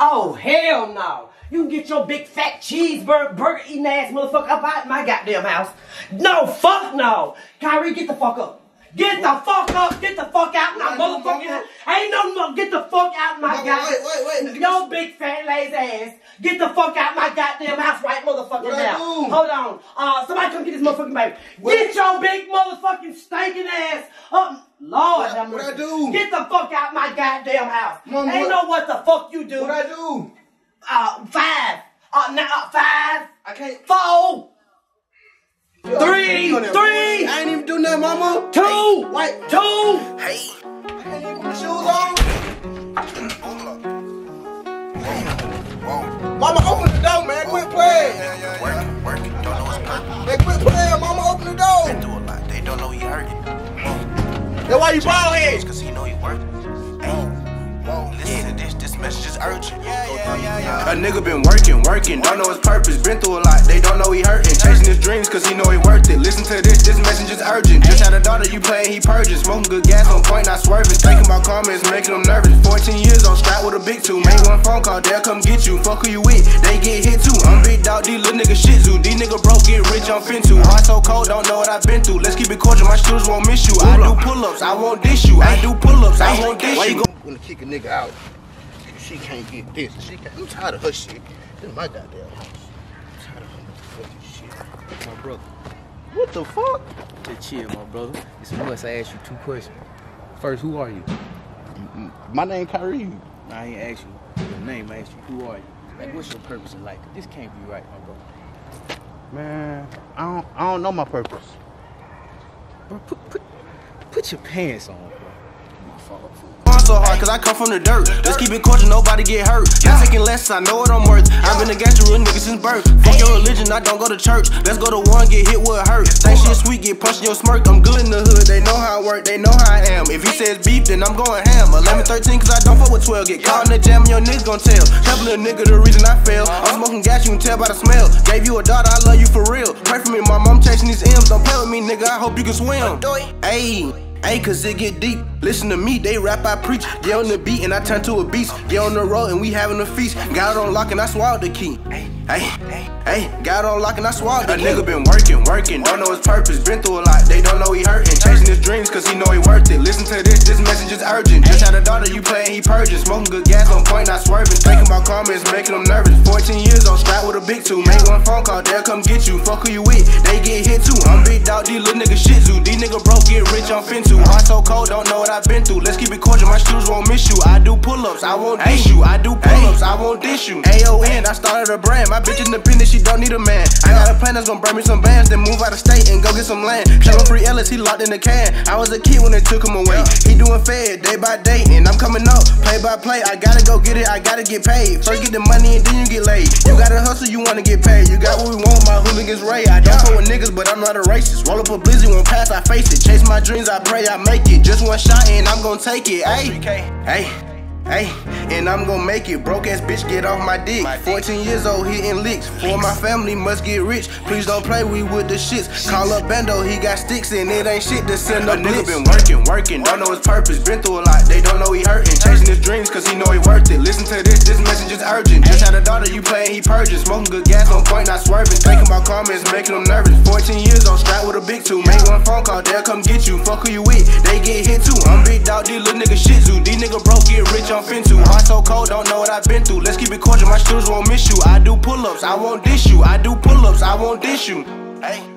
Oh, hell no. You can get your big fat cheeseburger burger eating ass motherfucker up out my goddamn house. No, fuck no. Kyrie, get the fuck up. Get the fuck up. Get the fuck out my motherfucking house. Ain't no. Get the fuck my Mama, goddamn. wait, wait, wait. Your big fat lazy ass. Get the fuck out my goddamn house right motherfucking What I now. do? Hold on. Uh, somebody come get this motherfucking baby. Get your big motherfucking stinking ass up. Lord, What- what. I do? Get the fuck out my goddamn house. Mama, Ain't what- know what the fuck you do. What I do? Uh, five. Uh, now, uh, five. I can't. Four. Yo, Three, you on that three. I ain't even do nothing, mama. Two. Wait. Two. Hey, I can't even put shoes on. Mama, open the door, man. Quit playing. yeah, yeah, working, working, don't know his purpose. Man, quit playing. Mama, open the door. through a lot, they don't know he hurting. Whoa, That's why you bald head. cause he know he working. Hey, urgent. Yeah, yeah, yeah, yeah. A nigga been working, working, don't know his purpose. Been through a lot, they don't know he hurting. Chasing his dreams, cause he know he worth it. Listen to this, this message is urgent. Just had a daughter, you playing, he purging. Smoking good gas on point, not swerving. Thinking about comments, making them nervous. 14 years on strap with a big two. Make one phone call, they'll come get you. Fuck who you with, they get hit too. I'm big dog, these little niggas shit zoo. These nigga broke, get rich, I'm fin to. Heart so cold, don't know what I've been through. Let's keep it cordial, my shoes won't miss you. I do pull ups, I won't dish you. I do pull ups, I won't dish you. Why you gonna kick a nigga out, she can't get this. She can't, I'm tired of her shit. This is my goddamn house. I'm tired of her motherfucking shit. My brother, What the fuck? just chill, my brother. It's a must. I ask you two questions. First, who are you? My name Kyrie. I ain't ask you your name. I asked you who are you. Like, what's your purpose in life? This can't be right, my brother. Man, I don't, I don't know my purpose. Bro, put put put your pants on, bro. My. I'm so hard cause I come from the dirt. Let's keep it cordial, nobody get hurt. Not taking lessons, I know what I'm worth. I've been against the real nigga since birth. Fuck your religion, I don't go to church. Let's go to one, get hit with hurt. Think shit sweet, get punched in your smirk. I'm good in the hood, they know how I work, they know how I am. If he says beef, then I'm going ham. 11, 13, cause I don't fuck with 12. Get caught in the jam and your niggas gon' tell. Helping a nigga the reason I fail. I'm smoking gas, you can tell by the smell. Gave you a daughter, I love you for real. Pray for me, mama, I'm chasing these M's. Don't play with me, nigga, I hope you can swim. Ayy. Ayy, cause it get deep. Listen to me, they rap, I preach. Get on the beat and I turn to a beast. Get on the road and we having a feast. Got it on lock and I swallowed the key. Hey, hey, got it on lock and I swallowed the key. A nigga been working, working, don't know his purpose. Been through a lot, they don't know he hurting. Chasing his dreams cause he know he worth it. Listen to this, this message is urgent. Just had a daughter, you playing, he purging. Smoking good gas on point, not swerving. Thinking about comments, making them nervous. 14 years on strap with a big two. Make one phone call, they'll come get you. Fuck who you with, they get hit too. I'm big dog, these little niggas shit zoo. These niggas broke, get rich, I'm fin to. Heart so cold, don't know what I've been through. Let's keep it cordial, my shoes won't miss you. I do pull ups, I won't dish you. I do pull ups, I won't dish you. AON, I started a brand. My bitch independent, she don't need a man. I got a plan that's gonna bring me some bands, then move out of state and go get some land. Showing free Ellis, he locked in the can. I was a kid when they took him away. He doing fed day by day, and I'm coming up play by play. I gotta go get it, I gotta get paid. First get the money and then you get You gotta hustle, you wanna get paid. You got what we want, my hooligans Ray. I don't fuck with niggas, but I'm not a racist. Roll up a blizzy, won't pass, I face it. Chase my dreams, I pray I make it. Just one shot and I'm gonna take it. Hey, hey. Hey, and I'm gonna make it. Broke ass bitch, get off my dick. 14 years old, hitting licks. For my family, must get rich. Please don't play, we with the shits. Call up Bando, he got sticks, and it ain't shit to send a nigga been working, working, don't know his purpose. Been through a lot, they don't know he hurting. Chasing his dreams, cause he know he worth it. Listen to this, this message is urgent. Just had a daughter, you playing, he purging. Smoking good gas on point, not swerving. Thinking about comments, making them nervous. 14 years on strap with a big two. Make one phone call, they'll come get you. Fuck who you with, they get hit too. I'm big dog, these little niggas shit nigga broke, get rich, I'm fin to. Heart so cold, don't know what I've been through. Let's keep it cordial, my shoes won't miss you. I do pull ups, I won't dish you. I do pull ups, I won't dish you. Hey.